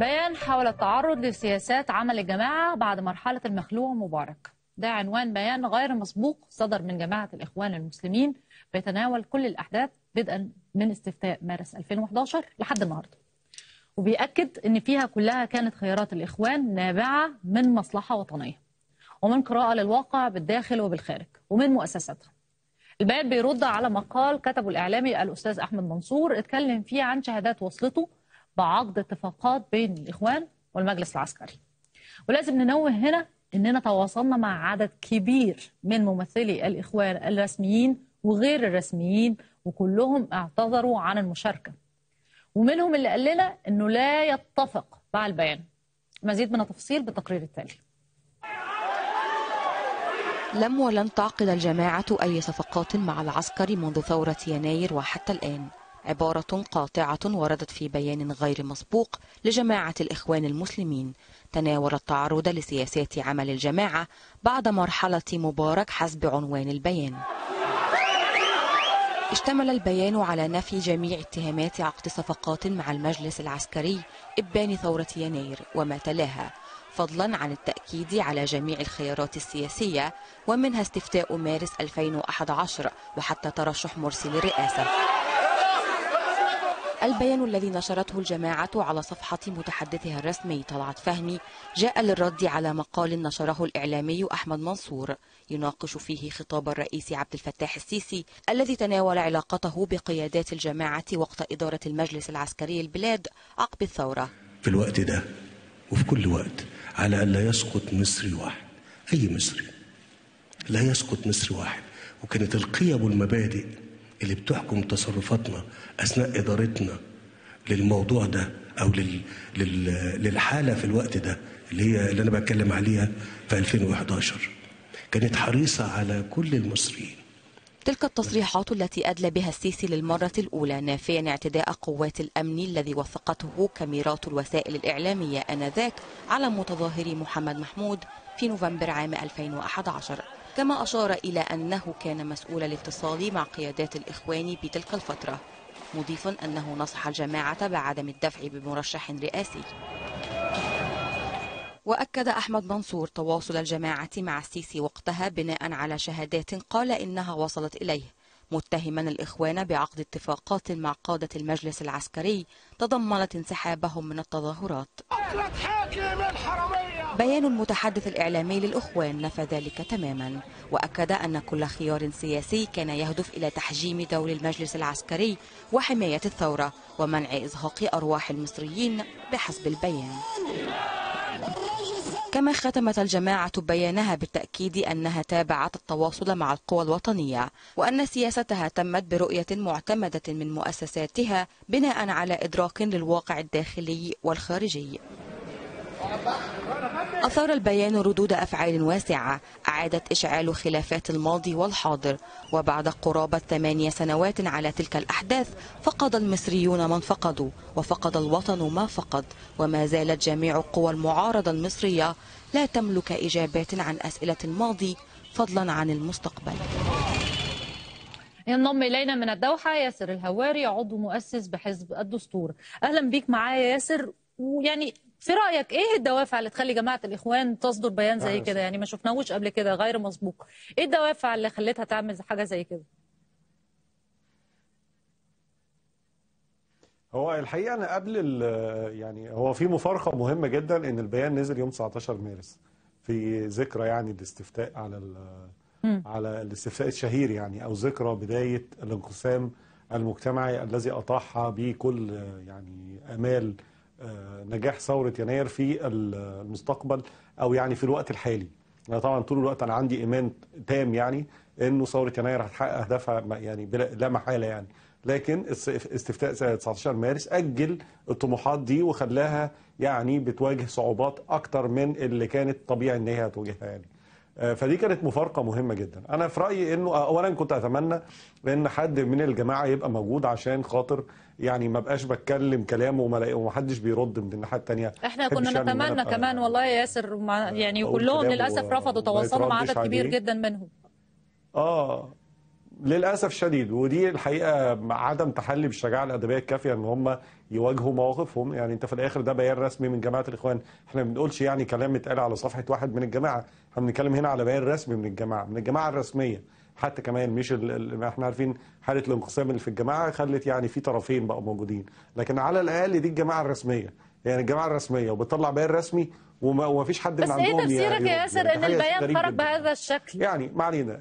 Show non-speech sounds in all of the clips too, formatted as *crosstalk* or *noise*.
بيان حول التعرض لسياسات عمل الجماعة بعد مرحلة المخلوع مبارك. ده عنوان بيان غير مسبوق صدر من جماعة الإخوان المسلمين بيتناول كل الأحداث بدءا من استفتاء مارس 2011 لحد النهارده. وبيأكد إن فيها كلها كانت خيارات الإخوان نابعة من مصلحة وطنية ومن قراءة للواقع بالداخل وبالخارج ومن مؤسساتها. البيان بيرد على مقال كتبه الإعلامي الأستاذ أحمد منصور اتكلم فيه عن شهادات وصلته بعقد اتفاقات بين الإخوان والمجلس العسكري. ولازم ننوه هنا إننا تواصلنا مع عدد كبير من ممثلي الإخوان الرسميين وغير الرسميين وكلهم اعتذروا عن المشاركة. ومنهم اللي قال لنا إنه لا يتفق مع البيان. مزيد من التفصيل بالتقرير التالي. لم ولن تعقد الجماعة أي صفقات مع العسكر منذ ثورة يناير وحتى الآن. عبارة قاطعة وردت في بيان غير مسبوق لجماعة الإخوان المسلمين. تناول التعرض لسياسات عمل الجماعة بعد مرحلة مبارك حسب عنوان البيان. اشتمل البيان على نفي جميع اتهامات عقد صفقات مع المجلس العسكري إبان ثورة يناير وما تلاها فضلا عن التأكيد على جميع الخيارات السياسية ومنها استفتاء مارس 2011 وحتى ترشح مرسي للرئاسة البيان الذي نشرته الجماعة على صفحة متحدثها الرسمي طلعت فهمي جاء للرد على مقال نشره الإعلامي أحمد منصور يناقش فيه خطاب الرئيس عبد الفتاح السيسي الذي تناول علاقته بقيادات الجماعة وقت إدارة المجلس العسكري البلاد عقب الثورة. في الوقت ده وفي كل وقت على أن لا يسقط مصري واحد أي مصري لا يسقط مصري واحد وكانت القيم والمبادئ اللي بتحكم تصرفاتنا أثناء إدارتنا للموضوع ده أو لل... لل... للحالة في الوقت ده اللي هي اللي أنا بتكلم عليها في 2011 كانت حريصة على كل المصريين. تلك التصريحات التي أدلى بها السيسي للمرة الأولى نافيا اعتداء قوات الأمن الذي وثقته كاميرات الوسائل الإعلامية آنذاك على متظاهري محمد محمود في نوفمبر عام 2011 كما أشار إلى أنه كان مسؤول الاتصال مع قيادات الإخوان بتلك الفترة مضيفا أنه نصح الجماعة بعدم الدفع بمرشح رئاسي. وأكد أحمد منصور تواصل الجماعة مع السيسي وقتها بناء على شهادات قال إنها وصلت إليه متهما الإخوان بعقد اتفاقات مع قادة المجلس العسكري تضمنت انسحابهم من التظاهرات. بيان المتحدث الإعلامي للإخوان نفى ذلك تماما وأكد أن كل خيار سياسي كان يهدف إلى تحجيم دور المجلس العسكري وحماية الثورة ومنع إزهاق أرواح المصريين بحسب البيان. كما ختمت الجماعة بيانها بالتأكيد أنها تابعت التواصل مع القوى الوطنية وأن سياستها تمت برؤية معتمدة من مؤسساتها بناء على إدراك للواقع الداخلي والخارجي. أثار البيان ردود أفعال واسعة. أعادت إشعال خلافات الماضي والحاضر. وبعد قرابة ثمانية سنوات على تلك الأحداث فقد المصريون من فقدوا وفقد الوطن ما فقد. وما زالت جميع قوى المعارضة المصرية لا تملك إجابات عن أسئلة الماضي فضلا عن المستقبل. ينضم إلينا من الدوحة ياسر الهواري عضو مؤسس بحزب الدستور. أهلا بيك معايا ياسر ويعني في رأيك إيه الدوافع اللي تخلي جماعة الإخوان تصدر بيان زي كده؟ يعني ما شفناهوش قبل كده غير مسبوق. إيه الدوافع اللي خلتها تعمل حاجة زي كده؟ هو الحقيقة أنا قبل يعني هو في مفارقة مهمة جدا إن البيان نزل يوم 19 مارس. في ذكرى يعني الاستفتاء على على الاستفتاء الشهير يعني أو ذكرى بداية الانقسام المجتمعي الذي أطاح به كل يعني آمال نجاح ثورة يناير في المستقبل أو يعني في الوقت الحالي. أنا طبعا طول الوقت أنا عندي إيمان تام يعني إنه ثورة يناير هتحقق أهدافها يعني لا محالة يعني. لكن استفتاء 19 مارس أجل الطموحات دي وخلاها يعني بتواجه صعوبات أكتر من اللي كانت طبيعي إن هي هتواجهها يعني. فدي كانت مفارقة مهمة جدا. أنا في رأيي إنه اولا كنت أتمنى إن حد من الجماعة يبقى موجود عشان خاطر يعني ما بقاش بتكلم كلام ومحدش بيرد من الناحية الثانية إحنا كنا نتمنى كمان والله يا ياسر يعني كلهم للأسف رفضوا تواصلوا مع عدد كبير جدا منهم. آه. للأسف الشديد ودي الحقيقة عدم تحلي بالشجاعة الأدبية الكافية إن هم يواجهوا مواقفهم. يعني أنت في الآخر ده بيان رسمي من جماعة الإخوان. إحنا ما بنقولش يعني كلام اتقال على صفحة واحد من الجماعة. إحنا بنتكلم هنا على بيان رسمي من الجماعة من الجماعة الرسمية. حتى كمان مش ال- إحنا عارفين حالة الانقسام اللي في الجماعة خلت يعني في طرفين بقوا موجودين. لكن على الأقل دي الجماعة الرسمية. يعني الجماعة الرسمية وبطلع بيان رسمي وما فيش حد بس من إيه عندهم تفسيرك يرد. يا ياسر يعني إن البيان خرج. بهذا الشكل؟ يعني ما علينا.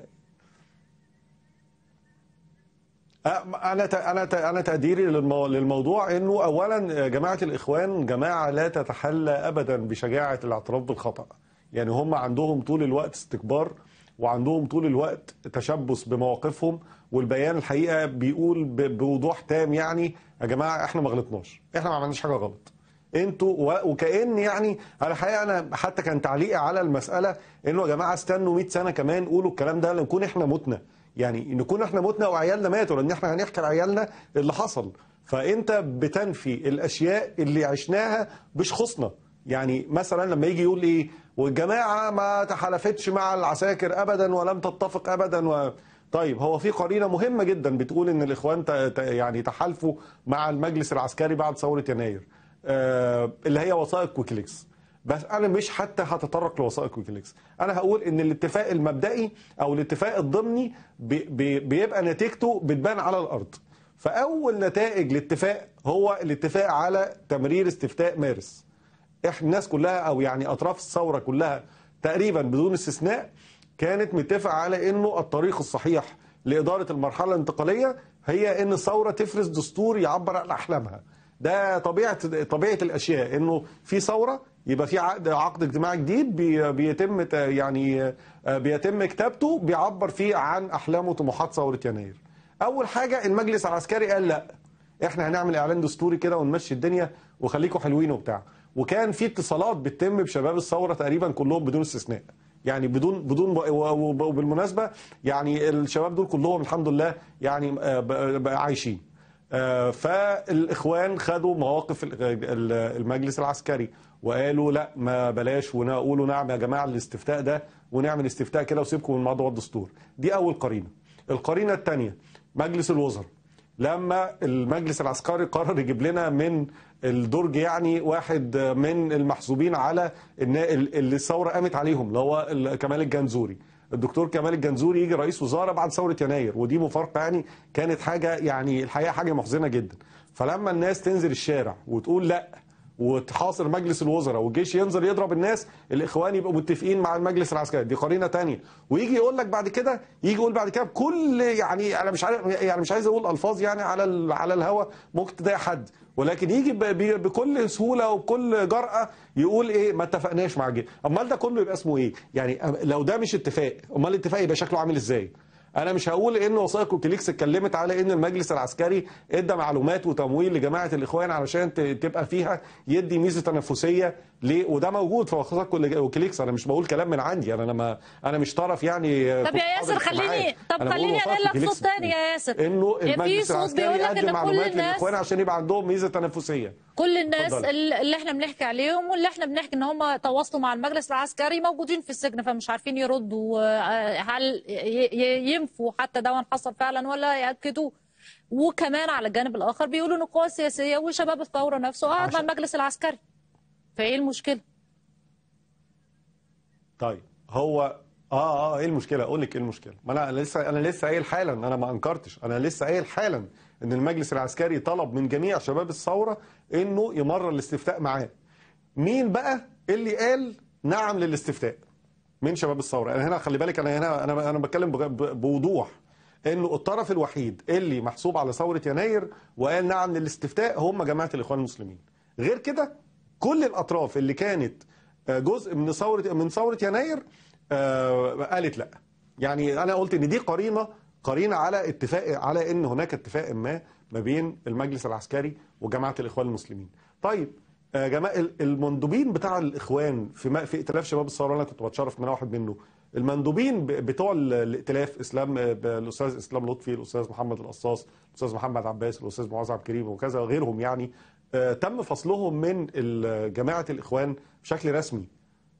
أنا أنا أنا تقديري للمو... للموضوع إنه اولا جماعة الإخوان جماعة لا تتحلى ابدا بشجاعة الاعتراف بالخطأ يعني هم عندهم طول الوقت استكبار وعندهم طول الوقت تشبث بمواقفهم والبيان الحقيقة بيقول. بوضوح تام يعني يا جماعة إحنا ما غلطناش إحنا ما عملناش حاجة غلط أنتوا و- وكأن يعني على الحقيقة أنا حتى كان تعليقي على المسألة إنه يا جماعة استنوا 100 سنة كمان قولوا الكلام ده نكون إحنا متنا يعني نكون إحنا متنا وعيالنا ماتوا لأن إحنا هنحكي لعيالنا اللي حصل. فأنت بتنفي الأشياء اللي عشناها بشخصنا يعني مثلا لما يجي يقول إيه والجماعة ما تحالفتش مع العساكر ابدا ولم تتفق ابدا. و... طيب هو في قرينة مهمة جدا بتقول إن الإخوان. يعني تحالفوا مع المجلس العسكري بعد ثورة يناير. آه اللي هي وثائق ويكيليكس. بس أنا مش حتى هتطرق لوثائق ويكيليكس. أنا هقول إن الاتفاق المبدئي أو الاتفاق الضمني بي بي بيبقى نتيجته بتبان على الأرض. فأول نتائج الاتفاق هو الاتفاق على تمرير استفتاء مارس. إحنا الناس كلها أو يعني أطراف الثورة كلها تقريبا بدون استثناء كانت متفقة على إنه الطريق الصحيح لإدارة المرحلة الانتقالية هي إن الثورة تفرز دستور يعبر عن أحلامها. ده طبيعة طبيعة الأشياء إنه في ثورة يبقى في عقد عقد اجتماعي جديد بي- بيتم يعني آه، بيتم كتابته بيعبر فيه عن أحلام وطموحات ثورة يناير. أول حاجة المجلس العسكري قال لا. إحنا هنعمل إعلان دستوري كده ونمشي الدنيا وخليكم حلوين وبتاع. وكان في اتصالات بتتم بشباب الثورة تقريبا كلهم بدون استثناء. يعني بدون بدون وبالمناسبة يعني الشباب دول كلهم الحمد لله يعني آه، عايشين. فالإخوان خدوا مواقف ال- ال- المجلس العسكري وقالوا لا ما بلاش ونقولوا نعم يا جماعة الاستفتاء ده ونعمل استفتاء كده وسيبكم من موضوع الدستور. دي أول قرينة. القرينة الثانية مجلس الوزراء. لما المجلس العسكري قرر يجيب لنا من الدرج يعني واحد من المحسوبين على اللي الثورة قامت عليهم اللي هو ال- كمال الجنزوري. الدكتور كمال الجنزوري يجي رئيس وزراء بعد ثورة يناير ودي مفارقة يعني كانت حاجة يعني الحقيقة حاجة محزنة جدا. فلما الناس تنزل الشارع وتقول لأ وتحاصر مجلس الوزراء والجيش ينزل يضرب الناس الإخوان يبقوا متفقين مع المجلس العسكري. دي قرينة تانية. ويجي يقول لك بعد كده يجي يقول بعد كده بكل يعني أنا مش عارف يعني مش عايز أقول ألفاظ يعني على على الهوا ممكن تضايق حد. ولكن يجي بكل سهولة وبكل جرأة يقول إيه ما اتفقناش مع الجيش. أمال ده كله يبقى اسمه إيه؟ يعني لو ده مش اتفاق أمال الاتفاق يبقى شكله عامل إزاي؟ أنا مش هقول ان وثائق ويكيليكس اتكلمت على ان المجلس العسكري ادى معلومات وتمويل لجماعة الاخوان علشان تبقى فيها يدي ميزة تنافسيه ليه؟ وده موجود في وثائق ويكيليكس أنا مش بقول كلام من عندي. أنا لما أنا مش طرف يعني طب يا ياسر خليني طب خليني انقل لك صوت تاني يا ياسر. إنه المجلس العسكري كل معلومات للإخوان عشان يبقى عندهم ميزة تنافسيه كل الناس اتفضل. اللي إحنا بنحكي عليهم واللي إحنا بنحكي إن هم تواصلوا مع المجلس العسكري موجودين في السجن فمش عارفين يردوا آه، هل ينفوا حتى ده حصل فعلا ولا يأكدوه وكمان على الجانب الآخر بيقولوا ان القوى السياسيه وشباب الثورة نفسه قعد مع المجلس العسكري فإيه المشكلة؟ طيب هو آه آه إيه المشكلة؟ أقول لك إيه المشكلة؟ ما أنا لسه أنا لسه قايل حالا أنا ما أنكرتش. أنا لسه قايل حالا إن المجلس العسكري طلب من جميع شباب الثورة إنه يمرر الاستفتاء معاه. مين بقى اللي قال نعم للاستفتاء من شباب الثورة؟ أنا هنا خلي بالك أنا هنا أنا أنا بتكلم بوضوح. إنه الطرف الوحيد اللي محسوب على ثورة يناير وقال نعم للاستفتاء هم جماعة الإخوان المسلمين. غير كده كل الأطراف اللي كانت آه، جزء من ثورة من ثورة يناير آه، قالت لا. يعني أنا قلت إن دي قرينة قرينة على اتفاق على إن هناك اتفاق ما ما بين المجلس العسكري وجماعة الإخوان المسلمين. طيب آه، جماعة ال- المندوبين بتاع الإخوان في في ائتلاف شباب الثورة أنا كنت بتشرف أنا واحد منه. المندوبين بتوع ال- الائتلاف إسلام آه، الأستاذ إسلام لطفي الأستاذ محمد القصاص الأستاذ محمد عباس الأستاذ معاذ عبد الكريم وكذا غيرهم يعني تم فصلهم من جماعة الإخوان بشكل رسمي.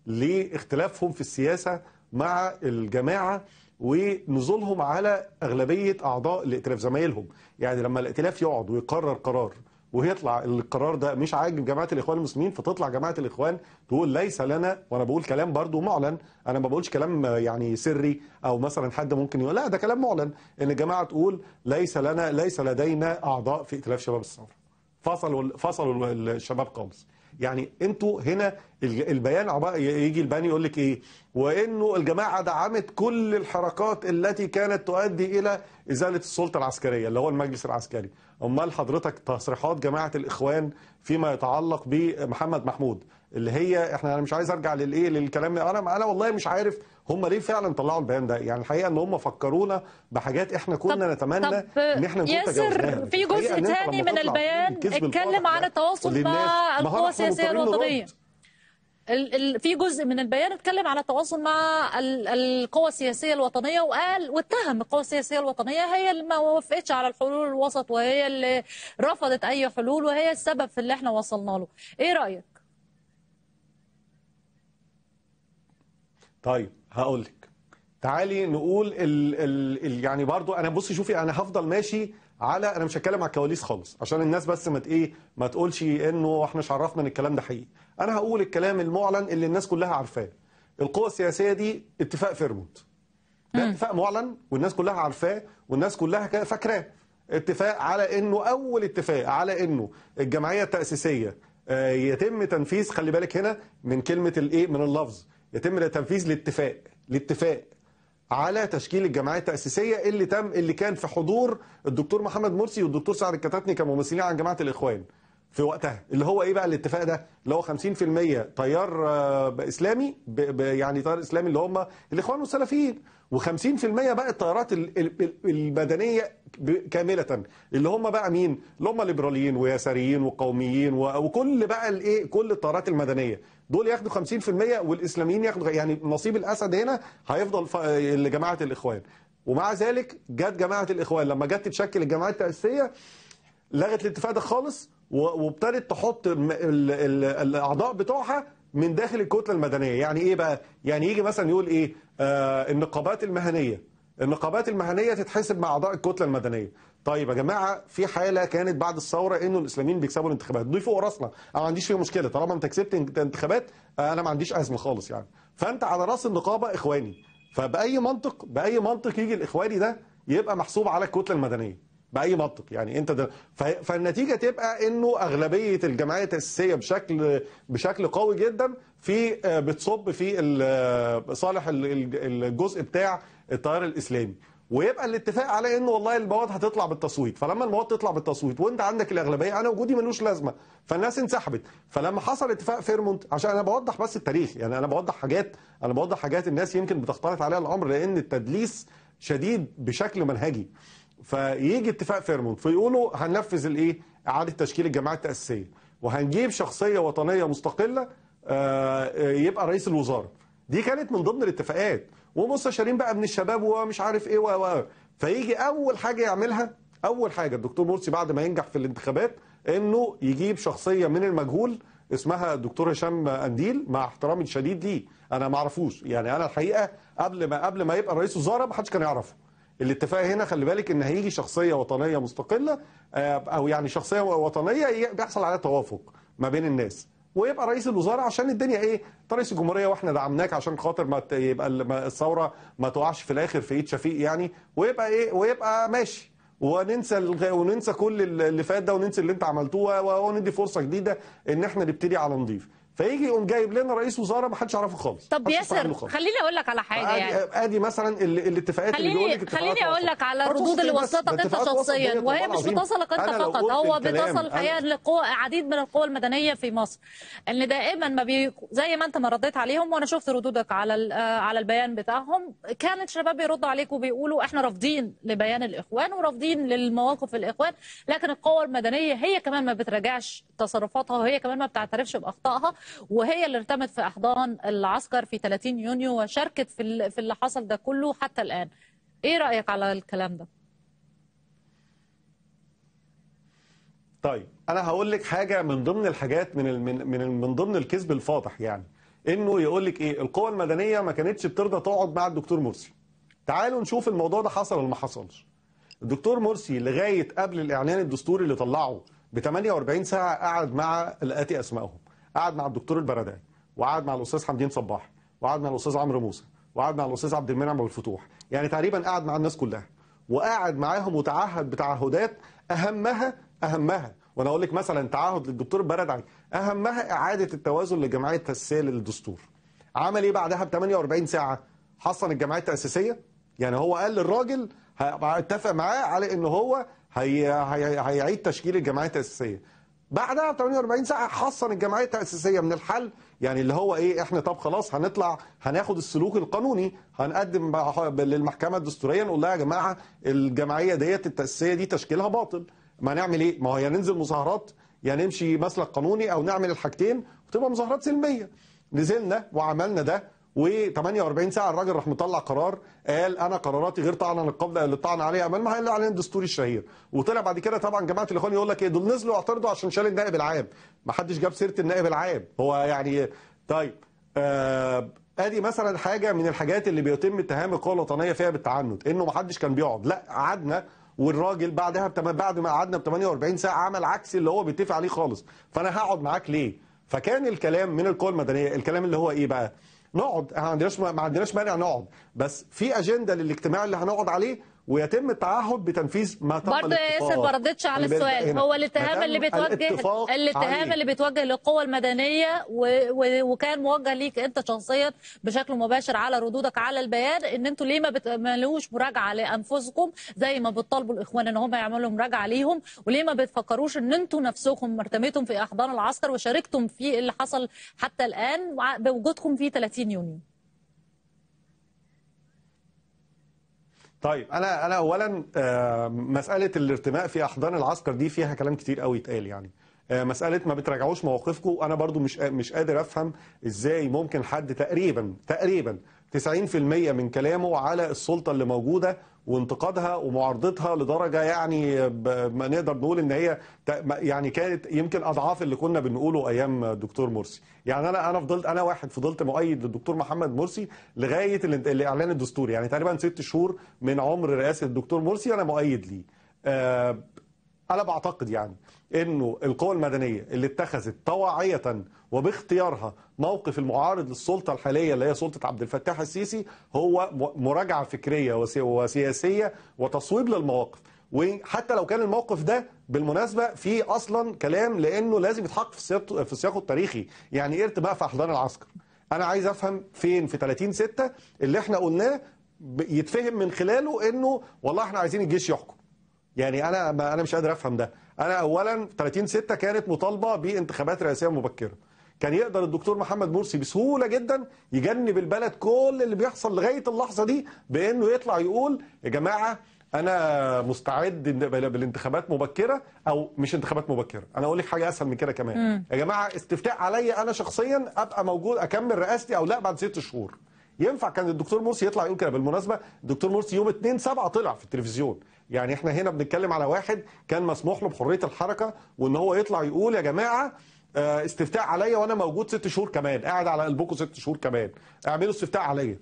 لاختلافهم في السياسة مع الجماعة ونزولهم على أغلبية أعضاء الائتلاف زمايلهم. يعني لما الائتلاف يقعد ويقرر قرار ويطلع القرار ده مش عاجب جماعة الإخوان المسلمين فتطلع جماعة الإخوان تقول ليس لنا وأنا بقول كلام برضو معلن. أنا ما بقولش كلام يعني سري أو مثلا حد ممكن يقول لا ده كلام معلن. إن الجماعه تقول ليس لنا ليس لدينا أعضاء في ائتلاف شباب الثوره فصلوا فصلوا الشباب خالص. يعني أنتوا هنا البيان يجي الباني يقول لك إيه؟ وانه الجماعة دعمت كل الحركات التي كانت تؤدي إلى إزالة السلطة العسكرية اللي هو المجلس العسكري. أمال حضرتك تصريحات جماعة الإخوان فيما يتعلق بمحمد محمود؟ اللي هي إحنا أنا مش عايز ارجع للايه للكلام. أنا أنا والله مش عارف هم ليه فعلا طلعوا البيان ده. يعني الحقيقة إن هم فكرونا بحاجات إحنا كنا طب- نتمنى طب إن إحنا نكون ياسر، في جزء لما من البيان اتكلم عن التواصل مع القوى السياسيه. الوطنيه ال- ال- في جزء من البيان اتكلم على التواصل مع ال- القوى السياسية الوطنية وقال واتهم القوى السياسية الوطنية هي اللي ما وافقتش على الحلول الوسط وهي اللي رفضت أي حلول وهي السبب في اللي إحنا وصلنا له. إيه رأيك؟ طيب هقول لك تعالي نقول ال ال ال يعني برضو أنا بصي شوفي أنا هفضل ماشي على أنا مش هتكلم على الكواليس خالص عشان الناس بس ما إيه ما تقولش إنه إحنا مش عرفنا إن الكلام ده حقيقي. أنا هقول الكلام المعلن اللي الناس كلها عارفاه. القوى السياسية دي اتفاق فيرمونت ده اتفاق معلن والناس كلها عارفاه والناس كلها فاكراه. اتفاق على إنه أول اتفاق على إنه الجمعية التأسيسية آه، يتم تنفيذ خلي بالك هنا من كلمة الإيه من اللفظ. يتم تنفيذ الاتفاق الاتفاق على تشكيل الجمعية التأسيسية اللي تم اللي كان في حضور الدكتور محمد مرسي والدكتور سعد الكتاتني كممثلين عن جماعة الإخوان في وقتها. اللي هو إيه بقى الاتفاق ده؟ اللي هو 50% تيار آه، إسلامي يعني تيار إسلامي اللي هم الإخوان والسلفيين. و50% بقى التيارات ال- ال- المدنية كاملة. اللي هم بقى مين؟ اللي هم ليبراليين ويساريين وقوميين وكل بقى الإيه؟ كل التيارات المدنية. دول ياخدوا 50% والإسلاميين ياخدوا يعني نصيب الأسد هنا هيفضل ف- لجماعة الإخوان. ومع ذلك جت جماعة الإخوان لما جت تشكل الجماعه التاسيسيه لغت الاتفاق ده خالص وابتدت تحط الأعضاء بتوعها من داخل الكتلة المدنية. يعني إيه بقى؟ يعني يجي مثلا يقول إيه؟ آه النقابات المهنية. النقابات المهنية تتحسب مع أعضاء الكتلة المدنية. طيب يا جماعة في حالة كانت بعد الثورة إنه الإسلاميين بيكسبوا الانتخابات. دي فوق راسنا أنا ما عنديش فيها مشكلة. طالما أنت كسبت انت- انتخابات أنا ما عنديش أزمة خالص يعني. فأنت على رأس النقابة إخواني. فبأي منطق بأي منطق يجي الإخواني ده يبقى محسوب على الكتلة المدنية. بأي منطق يعني. أنت ده فالنتيجة تبقى إنه أغلبية الجمعيه التاسيسيه بشكل بشكل قوي جدا في آه، بتصب في آه، صالح ال- ال- الجزء بتاع التيار الإسلامي. ويبقى الاتفاق على إنه والله المواد هتطلع بالتصويت. فلما المواد تطلع بالتصويت وأنت عندك الأغلبية أنا وجودي ملوش لازمة. فالناس انسحبت. فلما حصل اتفاق فيرمونت عشان أنا بوضح بس التاريخ يعني أنا بوضح حاجات أنا بوضح حاجات الناس يمكن بتختلط عليها الأمر لأن التدليس شديد بشكل منهجي. فيجي اتفاق فيرمونت فيقولوا هننفذ الإيه؟ إعادة تشكيل الجماعه التأسيسية. وهنجيب شخصية وطنية مستقلة آه، آه، يبقى رئيس الوزارة. دي كانت من ضمن الاتفاقات. ومستشارين بقى من الشباب ومش عارف إيه و و فيجي أول حاجة يعملها أول حاجة الدكتور مرسي بعد ما ينجح في الانتخابات إنه يجيب شخصية من المجهول اسمها الدكتور هشام أنديل مع احترامي الشديد ليه. أنا ما أعرفوش. يعني أنا الحقيقة قبل ما قبل ما يبقى رئيس وزراء ما حدش كان يعرفه. الاتفاق هنا خلي بالك إن هيجي شخصية وطنية مستقلة آه، أو يعني شخصية وطنية بيحصل عليها توافق ما بين الناس. ويبقى رئيس الوزراء عشان الدنيا إيه؟ رئيس الجمهورية وإحنا دعمناك عشان خاطر ما يبقى الثورة ما تقعش في الآخر في إيد شفيق يعني. ويبقى إيه؟ ويبقى ماشي. وننسى وننسى كل ال- اللي فات ده وننسى اللي أنت عملتوه وندي فرصة جديدة إن إحنا نبتدي على نضيف. فيجي يقوم جايب لنا رئيس وزراء ما حدش يعرفه خالص طب ياسر. خليني أقول لك على حاجة يعني أدي مثلا ال- الاتفاقات اللي بيقول لك خليني أقول. لك على الردود اللي؟ وصلتك أنت شخصيا وهي مش. بتصلك أنت فقط هو بتصل الحقيقة أنا- لقوى عديد من القوى المدنية في مصر إن دائما ما بي زي ما أنت ما رديت عليهم وأنا شفت ردودك على آه، على البيان بتاعهم كان الشباب بيردوا عليك وبيقولوا إحنا رافضين لبيان الإخوان ورافضين للمواقف الإخوان لكن القوى المدنية هي كمان ما بتراجعش تصرفاتها وهي كمان ما بتعترفش بأخطائها وهي اللي ارتمت في أحضان العسكر في 30 يونيو وشاركت في في اللي حصل ده كله حتى الآن. إيه رأيك على الكلام ده؟ طيب أنا هقول لك حاجة من ضمن الحاجات من من من, من ضمن الكذب الفاضح يعني إنه يقول لك إيه؟ القوى المدنية ما كانتش بترضى تقعد مع الدكتور مرسي. تعالوا نشوف الموضوع ده حصل ولا ما حصلش. الدكتور مرسي لغاية قبل الإعلان الدستوري اللي طلعه ب 48 ساعة قعد مع الآتي أسمائهم. قعد مع الدكتور البرادعي وقعد مع الأستاذ حمدين صباح وقعد مع الأستاذ عمرو موسى وقعد مع الأستاذ عبد المنعم أبو الفتوح. يعني تقريبا قعد مع الناس كلها وقعد معاهم وتعهد بتعهدات أهمها أهمها. وأنا أقول لك مثلا تعهد للدكتور البرادعي أهمها إعادة التوازن للجمعيه التاسيسيه للدستور عمل إيه بعدها ب 48 ساعة؟ حصن الجمعية التأسيسية؟ يعني هو قال للراجل اتفق معاه على إن هو هي هي هيعيد تشكيل الجمعية التأسيسية. بعدها ب 48 ساعة حصن الجمعية التأسيسية من الحل يعني اللي هو إيه إحنا طب خلاص هنطلع هناخد السلوك القانوني هنقدم للمحكمة الدستورية نقول لها يا جماعة الجمعية ديت التأسيسية دي تشكيلها باطل. ما نعمل إيه؟ ما هو يا ننزل مظاهرات يا نمشي مسلك قانوني أو نعمل الحاجتين وتبقى مظاهرات سلمية. نزلنا وعملنا ده و48 ساعة الراجل راح مطلع قرار قال أنا قراراتي غير طعنا للقبضه اللي طعن عليها. امام ما هي الاعلان الدستوري الشهير. وطلع بعد كده طبعا جماعة الإخوان يقول لك إيه دول نزلوا اعترضوا عشان شال النائب العام. ما حدش جاب سيرة النائب العام. هو يعني طيب آه أدي مثلا حاجة من الحاجات اللي بيتم اتهام القوى الوطنية فيها بالتعنت إنه ما حدش كان بيقعد. لا قعدنا والراجل بعدها. بعد ما قعدنا ب 48 ساعة عمل عكس اللي هو بيتفق عليه خالص. فأنا هقعد معاك ليه؟ فكان الكلام من القوى المدنية الكلام اللي هو إيه بقى؟ نقعد ما عندناش مانع نقعد. بس في أجندة للاجتماع اللي هنقعد عليه ويتم التعهد بتنفيذ ما تم برضه يا ياسر ما ردتش على السؤال. هو الاتهام اللي بيتوجه الاتهام. اللي بيتوجه للقوى المدنية و... و... وكان موجه ليك انت شخصيا بشكل مباشر على ردودك على البيان ان أنتوا ليه ما بتعملوش مراجعة لأنفسكم زي ما بتطالبوا الإخوان إن هم يعملوا مراجعة ليهم وليه ما بتفكروش إن أنتوا نفسكم ارتميتم في أحضان العسكر وشاركتم في اللي حصل حتى الآن بوجودكم في 30 يونيو طيب أنا أنا اولا آه، مسألة الارتماء في أحضان العسكر دي فيها كلام كتير قوي اتقال يعني. آه، مسألة ما بتراجعوش مواقفكم أنا برضو مش مش قادر أفهم إزاي ممكن حد تقريبا تقريبا 90% من كلامه على السلطة اللي موجودة وانتقادها ومعارضتها لدرجة يعني ما نقدر نقول إن هي يعني كانت يمكن أضعاف اللي كنا بنقوله أيام الدكتور مرسي. يعني أنا أنا فضلت أنا واحد فضلت مؤيد للدكتور محمد مرسي الانت- الإعلان الدستوري. يعني تقريبا ست شهور من عمر رئاسة الدكتور مرسي أنا مؤيد ليه. آه، أنا بعتقد يعني إنه القوى المدنية اللي اتخذت طواعيه وباختيارها موقف المعارض للسلطة الحالية اللي هي سلطة عبد الفتاح السيسي هو مراجعة فكرية وسي- وسياسية وتصويب للمواقف. وحتى لو كان الموقف ده بالمناسبة في أصلا كلام لأنه لازم يتحقق في سياقه التاريخي. يعني إيه ارتباء في احضان العسكر؟ أنا عايز أفهم فين في 30 6 اللي إحنا قلناه يتفهم من خلاله إنه والله إحنا عايزين الجيش يحكم. يعني أنا ما أنا مش قادر أفهم ده. أنا اولا 30 6 كانت مطالبة بانتخابات رئاسية مبكرة. كان يقدر الدكتور محمد مرسي بسهولة جدا يجنب البلد كل اللي بيحصل لغاية اللحظة دي بإنه يطلع يقول يا جماعة أنا مستعد بالانتخابات مبكرة أو مش انتخابات مبكرة. أنا أقول لك حاجة أسهل من كده كمان. يا جماعة استفتاء عليا أنا شخصيا أبقى موجود أكمل رئاستي أو لأ بعد ست شهور. ينفع كان الدكتور مرسي يطلع يقول كده. بالمناسبة الدكتور مرسي يوم 2 7 طلع في التلفزيون. يعني إحنا هنا بنتكلم على واحد كان مسموح له بحرية الحركة وإن هو يطلع يقول يا جماعة آه، استفتاء عليا وأنا موجود ست شهور كمان. قاعد على قلبكم ست شهور كمان. اعملوا استفتاء عليا.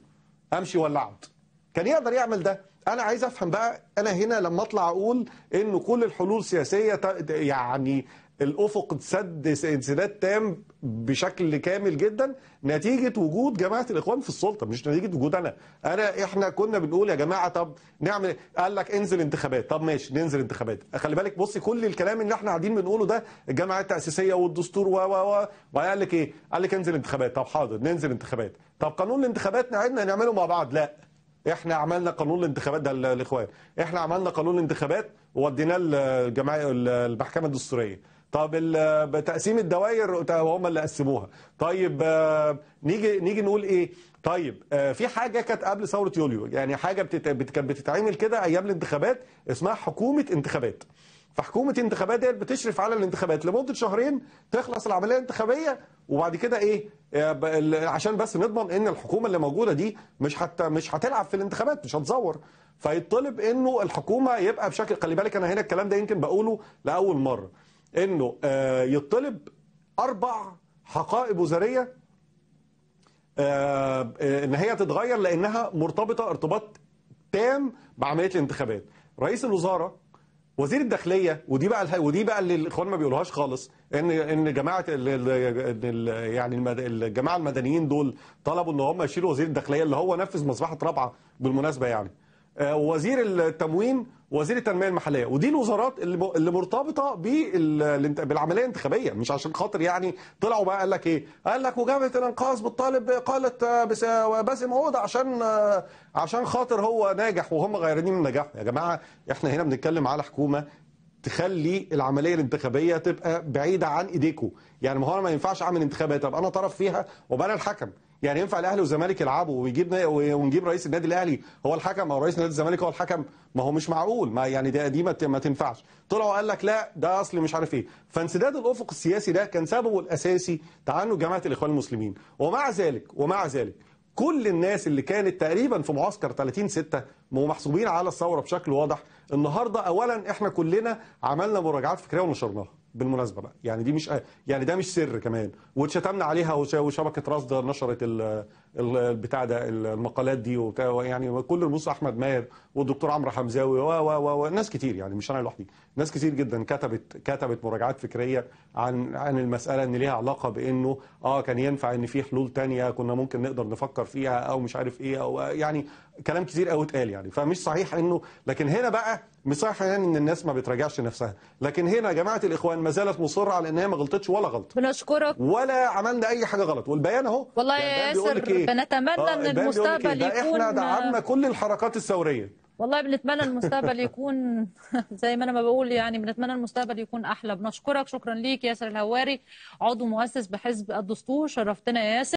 أمشي ولا أقعد. كان يقدر يعمل ده. أنا عايز أفهم بقى أنا هنا لما أطلع أقول إن كل الحلول سياسية ت- يعني الأفق اتسد انسداد تام بشكل كامل جدا نتيجة وجود جماعة الإخوان في السلطة مش نتيجة وجود أنا. أنا إحنا كنا بنقول يا جماعة طب نعمل قال لك انزل انتخابات. طب ماشي ننزل انتخابات. خلي بالك بصي كل الكلام اللي إحنا قاعدين بنقوله ده الجامعة التأسيسية والدستور و و و وقال لك إيه؟ قال لك انزل انتخابات. طب حاضر ننزل انتخابات. طب قانون الانتخابات نعدنا نعمله مع بعض؟ لا. إحنا عملنا قانون الانتخابات ده ال- الاخوان إحنا عملنا قانون الانتخابات ووديناه الجمعيه المحكمة الدستورية. طب ال- تقسيم الدوائر هم اللي قسموها. طيب آه، نيجي نيجي نقول إيه؟ طيب آه، في حاجة كانت قبل ثورة يوليو. يعني حاجة كانت بتتعمل كده أيام الانتخابات اسمها حكومة انتخابات. فحكومة انتخابات ديت بتشرف على الانتخابات. لمدة شهرين تخلص العملية الانتخابية وبعد كده إيه؟ آه، عشان بس نضمن إن الحكومة اللي موجودة دي مش حت مش هتلعب في الانتخابات مش هتزور. فيطلب إنه الحكومة يبقى بشكل خلي بالك أنا هنا الكلام ده يمكن بقوله لأول مرة. إنه آه، يطلب أربع حقائب وزارية آه، آه، إن هي تتغير لأنها مرتبطة ارتباط تام بعملية الانتخابات. رئيس الوزراء وزير الداخلية ودي بقى ودي بقى اللي الإخوان ما بيقولوهاش خالص إن إن جماعة يعني الجماعة المدنيين دول طلبوا إن هم يشيلوا وزير الداخلية اللي هو نفذ مصلحة رابعة بالمناسبة يعني. وزير التموين وزير التنمية المحلية ودي الوزارات اللي اللي مرتبطة بال- بالعملية الانتخابية مش عشان خاطر يعني طلعوا بقى قال لك إيه؟ قال لك وجبهه الأنقاذ بتطالب باقاله آه، بس- باسم عوده عشان آه، عشان خاطر هو ناجح وهم غيرانين من نجاحه يا جماعة إحنا هنا بنتكلم على حكومة تخلي العملية الانتخابية تبقى بعيدة عن ايديكم يعني ما هو أنا ما ينفعش أعمل انتخابات ابقى أنا طرف فيها وابقى أنا الحكم. يعني ينفع الأهلي والزمالك يلعبوا ويجيب ونجيب رئيس النادي الأهلي؟ هو الحكم أو رئيس نادي الزمالك هو الحكم. ما هو مش معقول. ما يعني دي, دي ما تنفعش. طلعوا قال لك لا ده أصلي مش عارف إيه. فانسداد الأفق السياسي ده كان سببه الأساسي تعنت جماعة الإخوان المسلمين. ومع ذلك ومع ذلك كل الناس اللي كانت تقريبا في معسكر 30 6 محسوبين على الثورة بشكل واضح النهارده اولا إحنا كلنا عملنا مراجعات فكرية ونشرناها. بالمناسبة بقى. يعني دي مش يعني ده مش سر كمان. واتشتمنا عليها وش- وشبكة رصد نشرت البتاع ده المقالات دي يعني كل رموز أحمد ماهر والدكتور عمرو حمزاوي و و و وناس كتير يعني مش أنا لوحدي ناس كتير جدا كتبت كتبت مراجعات فكرية عن عن المسألة إن ليها علاقة بإنه آه كان ينفع إن في حلول تانية كنا ممكن نقدر نفكر فيها أو مش عارف إيه أو يعني كلام كتير قوي اتقال يعني. فمش صحيح إنه لكن هنا بقى مش صحيح يعني إن الناس ما بتراجعش نفسها. لكن هنا جماعة الإخوان ما زالت مصرة على إن هي ما غلطتش ولا غلط بنشكرك. ولا عملنا أي حاجة غلط. والبيان أهو. والله يعني يا ياسر بنتمنى آه، إن إيه؟ المستقبل ده إحنا يكون دعمنا كل الحركات الثورية. والله بنتمنى *laughs* المستقبل يكون *laughs* زي ما أنا ما بقول يعني بنتمنى المستقبل يكون أحلى. بنشكرك. شكرا ليك ياسر الهواري عضو مؤسس بحزب الدستور. شرفتنا يا ياسر.